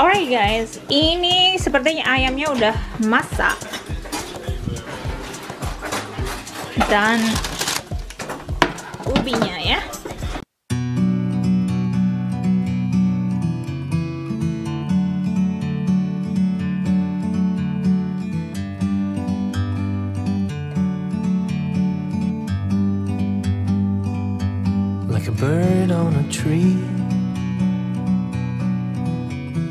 Alright guys, ini sepertinya ayamnya udah masak dan ubinya ya. like a bird on a tree.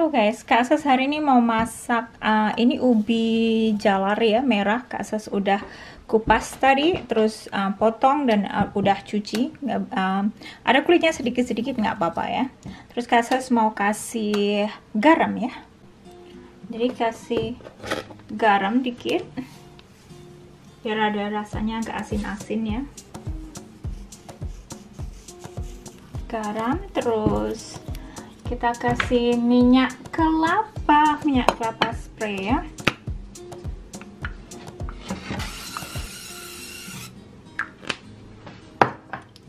So guys, Kak Sas hari ini mau masak uh, ini ubi jalar ya merah. Kak Sas udah kupas tadi, terus uh, potong dan uh, udah cuci. Um, ada kulitnya sedikit-sedikit nggak apa-apa ya. Terus Kak Sas mau kasih garam ya. Jadi kasih garam dikit, biar ada rasanya agak asin-asin ya. Garam terus kita kasih minyak kelapa minyak kelapa spray ya.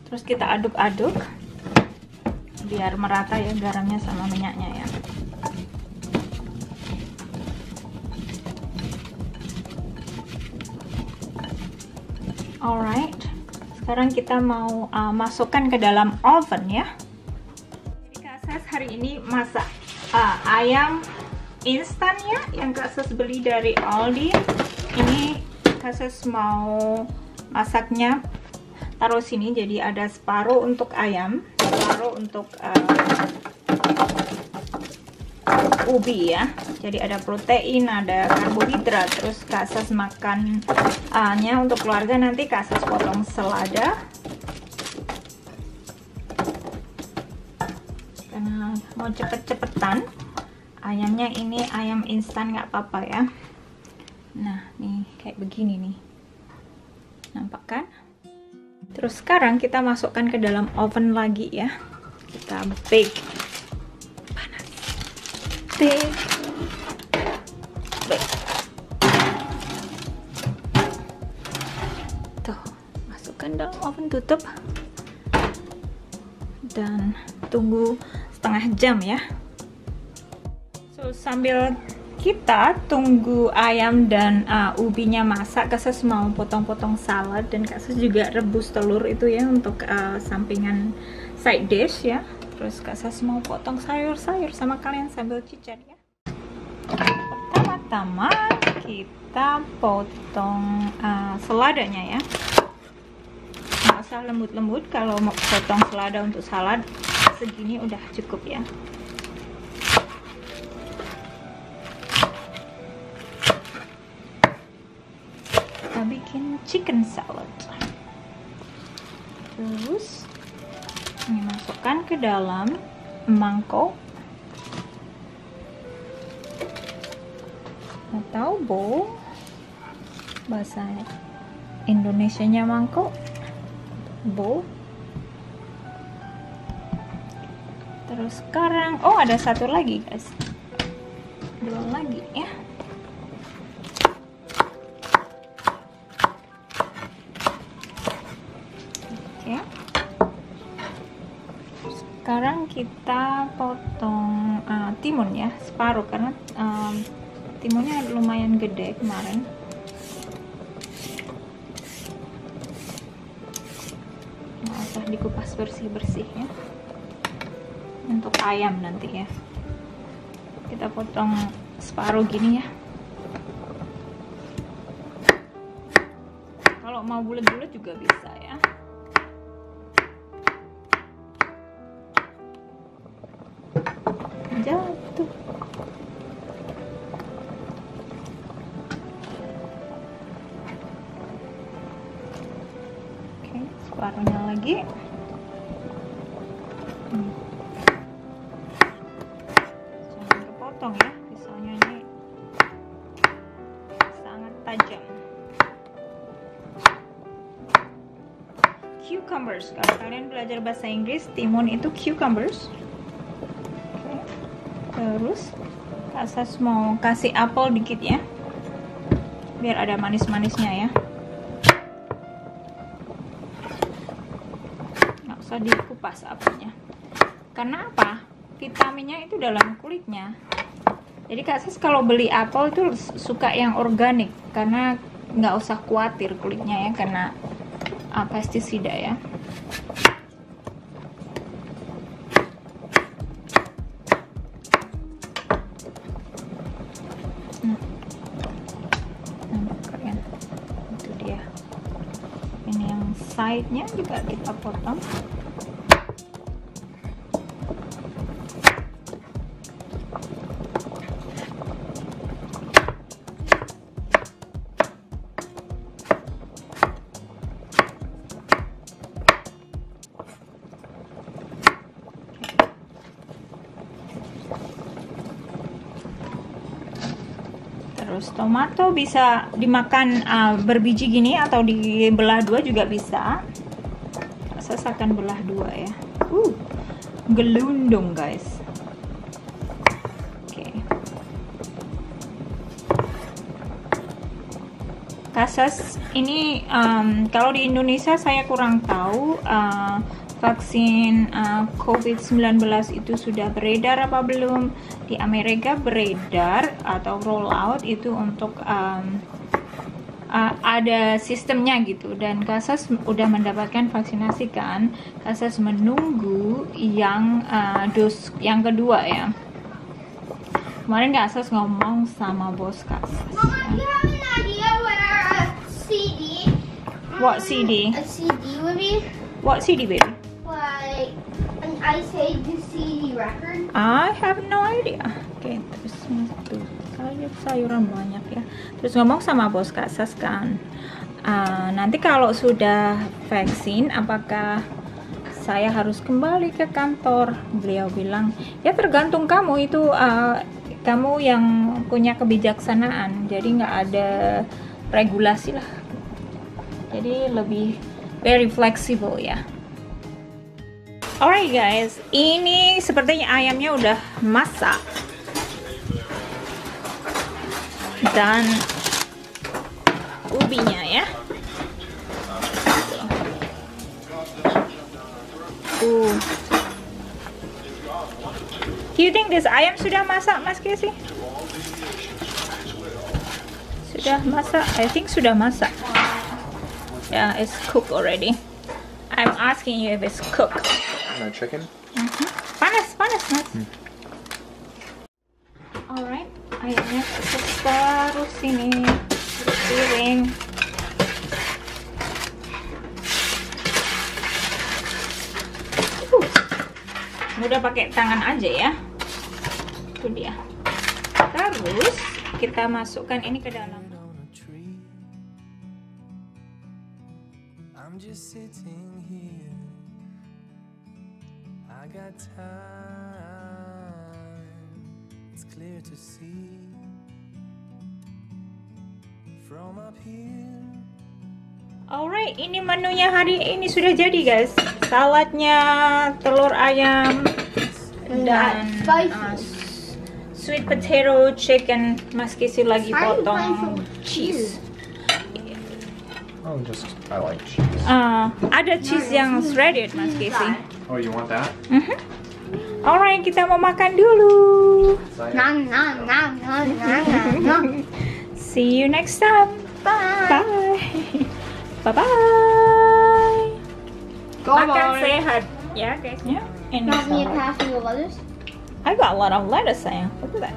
Terus kita aduk-aduk biar merata ya garamnya sama minyaknya ya. Alright sekarang kita mau uh, masukkan ke dalam oven ya ini masak uh, ayam instan ya yang Kak Sus beli dari Aldi. Ini Kak Sus mau masaknya taruh sini jadi ada separuh untuk ayam, separuh untuk uh, ubi ya. Jadi ada protein, ada karbohidrat. Terus Kak Sus makan uh, untuk keluarga nanti Kak Sus potong selada karena mau cepet-cepetan. Ayamnya ini ayam instan nggak apa-apa ya. Nah nih kayak begini nih. Nampak kan terus sekarang kita masukkan ke dalam oven lagi ya. Kita bake. Panas. Bake. Bake. Tuh masukkan dalam oven tutup. Dan tunggu setengah jam ya. So sambil kita tunggu ayam dan uh, ubinya masak Kasus mau potong-potong salad dan Kasus juga rebus telur itu ya untuk uh, sampingan side dish ya. Terus Kasus mau potong sayur-sayur sama kalian sambil cicat ya. Pertama-tama kita potong uh, seladanya ya. Nggak lembut-lembut kalau mau potong selada untuk salad segini udah cukup ya. Kita bikin chicken salad. Terus ini masukkan ke dalam mangkok atau bowl. Bahasa Indonesia nya mangkok. Bowl terus sekarang oh ada satu lagi guys. Dua lagi ya. Oke. Sekarang kita potong uh, timun ya separuh karena um, timunnya lumayan gede kemarin. Usah dikupas bersih-bersih ya untuk ayam nanti ya. Kita potong separuh gini ya. Kalau mau bulat-bulat juga bisa ya. Jatuh. Oke separuhnya lagi. Hmm. Cucumbers. Kalau kalian belajar bahasa Inggris, timun itu cucumbers. Oke. Terus Asas mau kasih apel dikit ya. Biar ada manis-manisnya ya. Nggak usah dikupas apelnya. Karena apa? Vitaminnya itu dalam kulitnya. Jadi Kak Sas kalau beli apel itu suka yang organik karena nggak usah khawatir kulitnya ya karena uh, pestisida ya. Side-nya juga kita potong. Tomato bisa dimakan uh, berbiji gini atau dibelah dua juga bisa. Saya akan belah dua ya. Uh, gelundung guys. Oke. Kasas ini um, kalau di Indonesia saya kurang tahu uh, vaksin uh, COVID-19 itu sudah beredar apa belum? Di Amerika beredar atau roll out itu untuk um, uh, ada sistemnya gitu. Dan Kasas udah mendapatkan vaksinasi kan? Kasas menunggu yang uh, dos yang kedua ya. Kemarin Kasas ngomong sama bos Kasas ya. What CD? A CD be what CD baby Ice Age CD record. I have no idea. Oke, terus tuh sayur sayuran banyak ya. Terus ngomong sama bos Kasas kan, "Ah, nanti kalau sudah vaksin, apakah saya harus kembali ke kantor? Beliau bilang, ya tergantung kamu itu ah, kamu yang punya kebijaksanaan. Jadi nggak ada regulasi lah. Jadi lebih very flexible ya. Alright guys, ini sepertinya ayamnya udah masak dan ubinya ya. Uh. Do you think this ayam sudah masak, Mas Casey? Sudah masak? I think sudah masak. Yeah, it's cooked already. I'm asking you if it's cooked. No chicken? Panas, panas, mas. Alright, ayamnya kita taruh sini di piring. Uh, mudah pakai tangan aja ya. Itu dia. Terus kita masukkan ini ke dalam. I'm just sitting got time. It's clear to see from up here. Alright, ini menunya hari ini sudah jadi guys. Saladnya, telur ayam, dan Spicy. uh, sweet potato chicken. Mas Kisi lagi potong cheese. Oh, just I like cheese. Uh, ada cheese yang shredded, Mas Kisi. Oh, you want that? Mm -hmm. Alright, kita mau makan dulu. Nom nom nom nom nom nom nom. See you next time. Bye. Bye. Bye bye. Go Makan on. sehat ya guysnya. Ini Want me to salad. pass you lettuce? I got a lot of lettuce sayang. Look at that.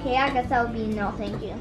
Okay, I guess that would be no, thank you.